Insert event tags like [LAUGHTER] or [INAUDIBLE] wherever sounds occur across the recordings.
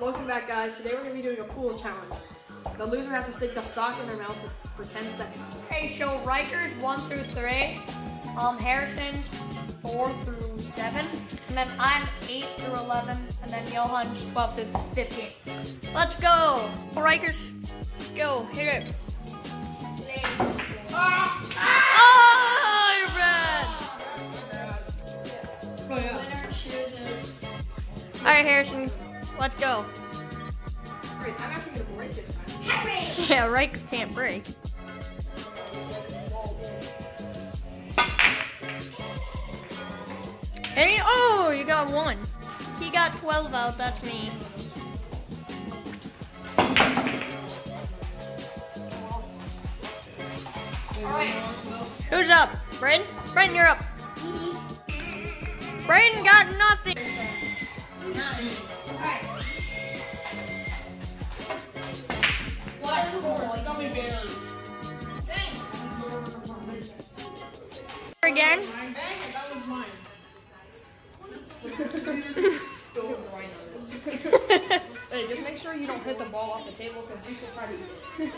Welcome back, guys. Today we're gonna be doing a pool challenge. The loser has to stick the sock in their mouth for, for 10 seconds. Okay, so Rikers one through three, um, Harrison's four through seven, and then I'm eight through eleven, and then Johan's twelve through fifteen. Let's go, Rikers, go hit it. Oh, you're chooses. All right, Harrison, let's go. Wait, I'm actually gonna break this time. Yeah, Riker can't break. Hey, oh, you got one. He got 12 out, that's me. Who's up? Brayden? Brayden, you're up. Brayden got nothing. Again? Hey, just make sure you don't hit the ball off the table because you should try to eat it.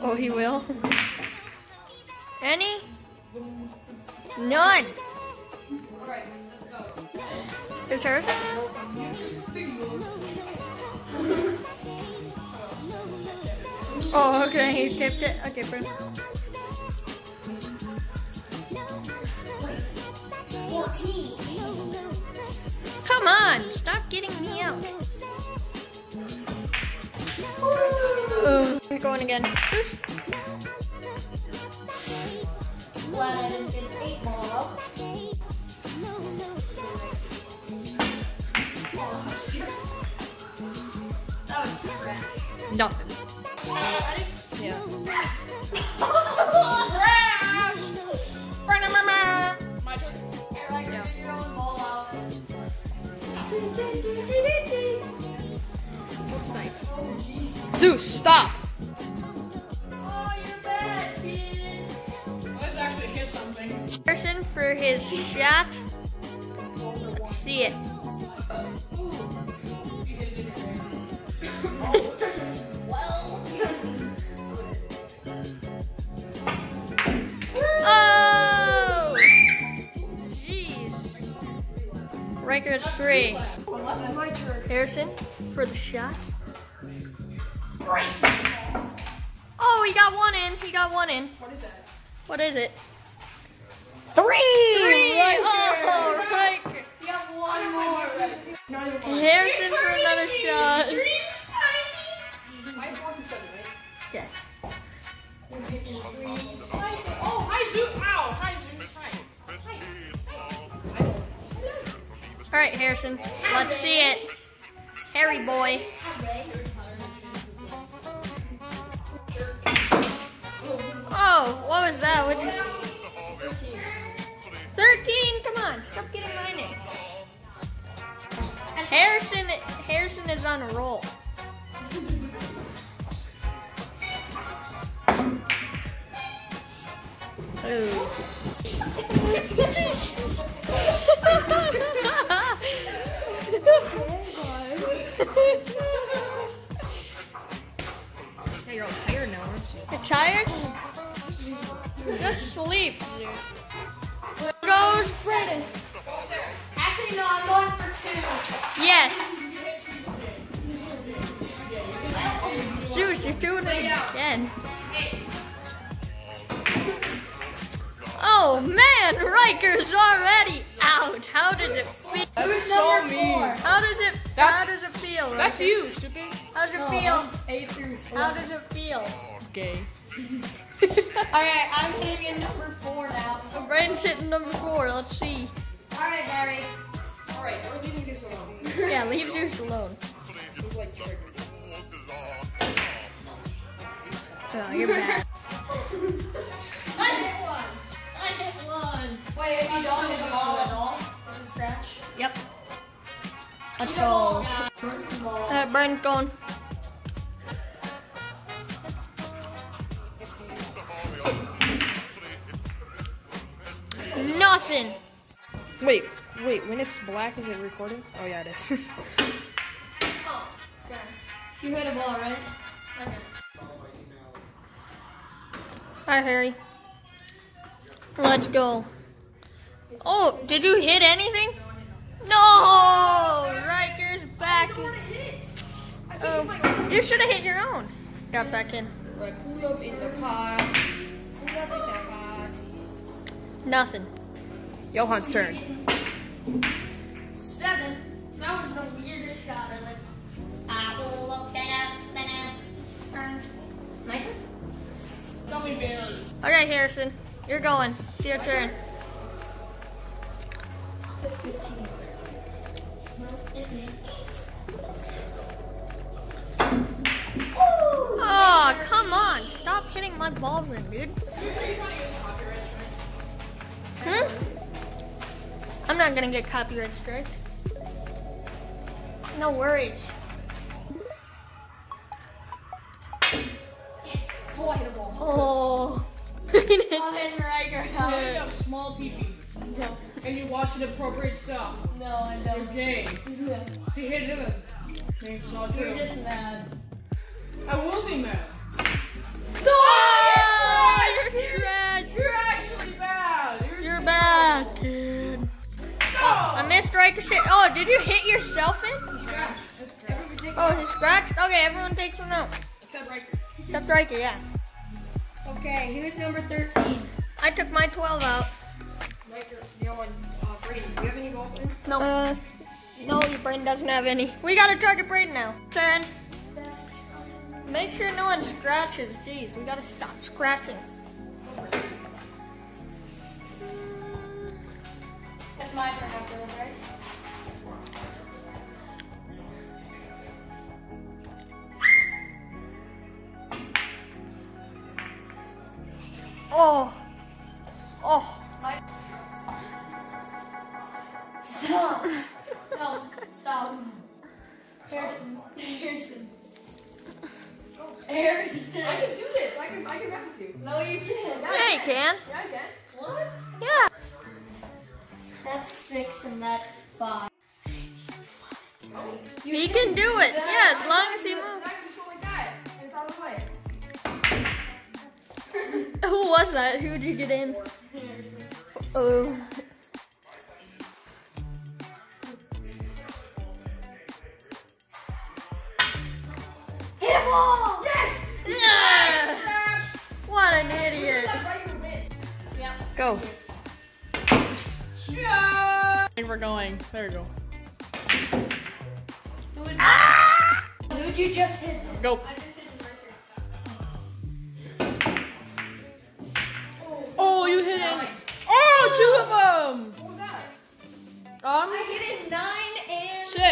Oh, he will? Any? None. Alright, let's go. Is hers? Oh, okay, he skipped it. Okay, bro. Come on, stop getting me out. I'm going again. Ball Nothing. Uh, Riker's three. Harrison for the shot. Oh, he got one in. He got one in. What is that? What is it? Three! Three. Oh, Riker. You got one more. Not even one. Harrison for another shot. I have four through seven, right? Yes. All right, Harrison. Let's see it. Harry boy. Oh, what was that? What Thirteen. Come on, stop getting my name. Harrison. Harrison is on a roll. Ooh. [LAUGHS] Hey, you're all tired now, aren't you? You tired? Just sleep. Goes Brandon. Actually, no, I'm going for two. Yes. Zeus, you're doing it again. Oh man, Riker's already out. How does it feel? That's so mean. How does it? How does it feel? That's you, stupid. How does it oh, feel? Eight through. How does it feel? Gay. [LAUGHS] Alright, I'm hitting in number four now. So Brandon's hitting number four. Let's see. Alright, Harry. Alright, we're leaving this alone. [LAUGHS] Yeah, leave Zeus alone. He's like triggered. Oh, you're bad. [LAUGHS] I hit one. I hit one. Wait, if you don't hit the ball at all, it's a scratch. Yep. Let's Hit go. Now. Hit the ball. Brandon's going. Nothing. Wait, wait. When it's black, is it recording? Oh yeah, it is. Oh. [LAUGHS] You hit a ball, right? Okay. Hi, Harry. Let's go. Oh, did you hit anything? No! Riker's back. Oh, You should have hit your own. Got back in. In the pot. Nothing. Johan's turn. Seven. That was the weirdest shot I like. I roll up, banana, turn. Okay, Harrison. You're going. It's your turn. 15. My ball dude. Hmm? I'm not gonna get copyright strike. No worries. Oh, I hit a ball. Oh. You have small peepees. And you watch inappropriate stuff. No, I You're gay. He hit it in. It's not true. mad. I will be I Ricochet. Oh, did you hit yourself in? Scratch. Oh, he scratched? Okay, everyone takes one out. Except Riker. Except Riker, yeah. Okay, who's number 13? I took my 12 out. Riker, the other one. Uh, Brady, do you have any balls there? No. Uh, no, your brain doesn't have any. We gotta target Brayden now. Turn. Make sure no one scratches. Jeez, we gotta stop scratching. That's my turn after this, right? Oh. Oh. My. Stop. No, stop. Harrison. Harrison. Harrison. I can do this. I can, I can mess with you. No, you can't. Yeah, Yeah, you can. Yeah, I can. What? Yeah. That's six and that's five. Oh. He can do it. Yeah, as long as he I moves. Can just go like that. And it's out of the way. Who was that? Who did you get in? Oh. Hit a ball! Yes! Yeah! What an idiot. That Riker win. Yep. Go. Yeah! I think we're going. There we go. Ah! Who'd you just hit? Go.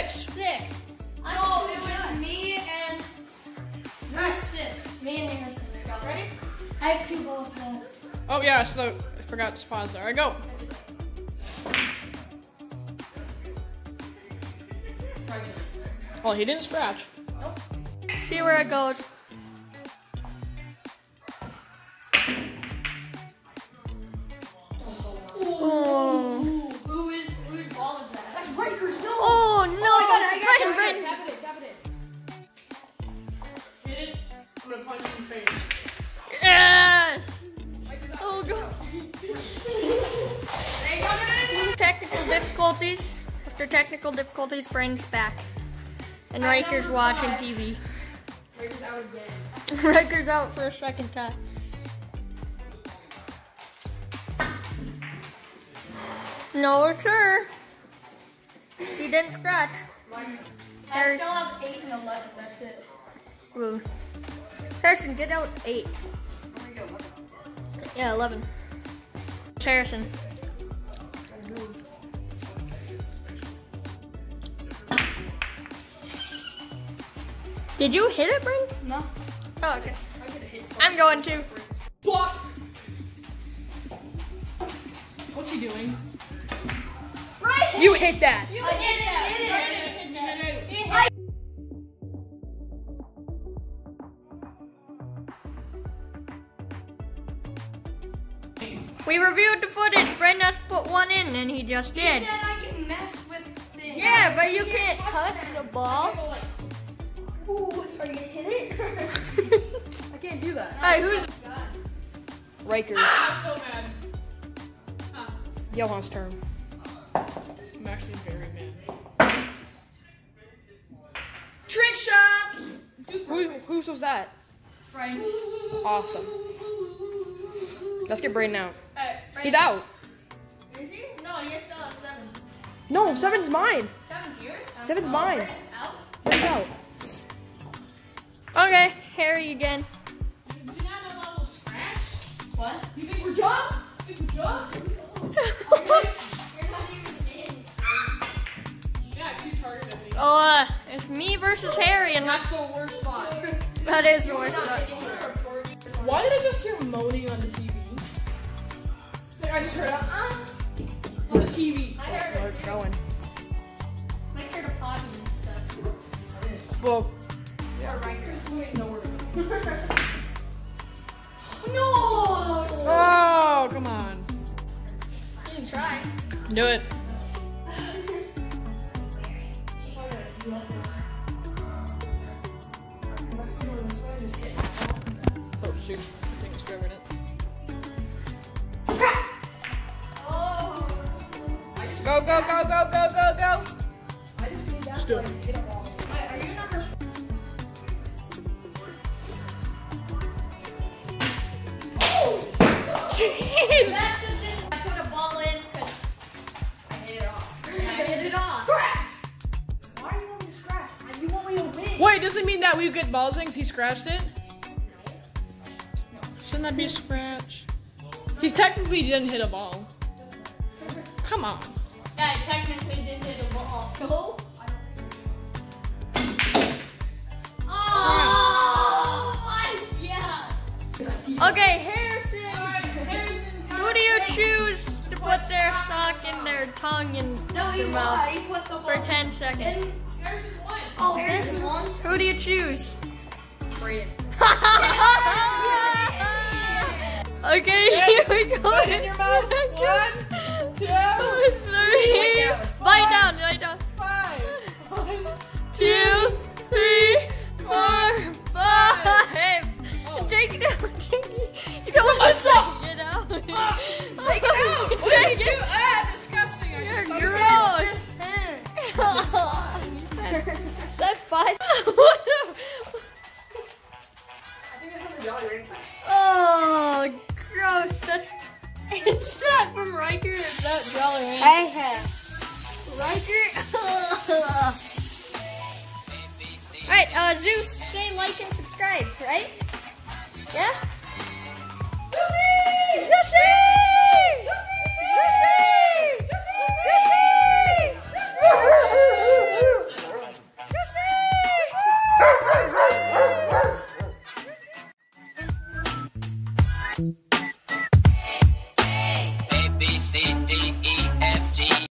And six. six. No, it was me and it was six. Me and Harrison. Ready? I have two balls left. Oh yeah, so I forgot to pause there. I go. Oh, he didn't scratch. See where it goes. Yes! Oh god. There you go. Technical difficulties. After technical difficulties, brings back. And Riker's watching TV. Riker's out again. [LAUGHS] Riker's out for a second time. No, sir. He didn't scratch. I still have 8 and 11, that's it. Ooh. Harrison, get out eight. I'm gonna go. Yeah, 11. It's Harrison. Did you hit it, Bryn? No. Oh, okay. I could have hit I'm going to. What? What's he doing? Right. You hit that. You hit it. Hit it. Hit that. You We reviewed the footage. Brent Brendan put one in, and he just did. said I can mess with things. Yeah, but you can't touch the ball. Ooh, are you gonna hit it? [LAUGHS] I can't do that. Hey, who's Riker. I'm so mad. Huh. Johan's turn? I'm actually very mad. Trick shot! Who, whose was that? French. Awesome. Let's get Brayden out. Hey, He's out. Is he? No, he still has seven. No, seven's mine. Seven's yours? Seven's Oh, mine. Out? He's out. Okay, Harry again. Did you not know that was scratch? What? You think we're done? You think we're done? You're not even in. Yeah, two targeted me. Oh, uh, it's me versus Harry, and That's the worst spot. that is the worst. one. Why did I just hear moaning on the TV? I just heard a ah on the TV. I heard We're going. Make sure to pause and stuff. Well, Or Riker. Wait, no, we're done. No! oh, come on. You can try. Do it. [LAUGHS] Oh shoot, I think it's grabbing it. Go, go, go, go, go, go, go. I just need that one. Get a ball. Wait, are you number Jeez. That's the thing. I put a ball in because I hit it off. Yeah, I hit it off. Scratch! Why do you want me to scratch? You want me to win. Wait, does it mean that we get ball zings? He scratched it? Shouldn't that be a scratch? He technically didn't hit a ball. Come on. Yeah, I technically didn't hit the ball. So? [LAUGHS] Oh my yeah. Okay, Harrison. Who do you choose to put their sock in their tongue and No, their you mouth lied. He put the for 10 seconds? Harrison won. Oh, Harrison won. Who do you choose? Brayden. [LAUGHS] okay, here we go. Put in your mouth. [LAUGHS] One, two, three. down. Bite down, bite down. five. One, Two, three, four, five. Oh. Take it out. Take it. You don't want to take it out. [LAUGHS] Take it out. What did you do? Ah, disgusting. You're gross. [LAUGHS] [LAUGHS] Is that five? Riker? Is that Jolly Rancher? I have. Riker. [LAUGHS] Alright, uh, Zeus, say like and subscribe, right? Yeah?